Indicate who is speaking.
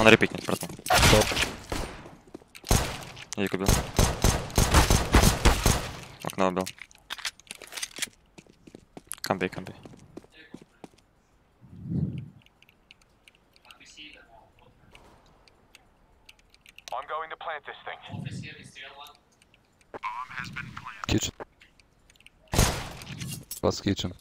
Speaker 1: Он репикнет, братан. Ик убил. Окно убил. Камбей, камбей.
Speaker 2: I'm going to plant this thing.
Speaker 3: Kitchen. What's kitchen.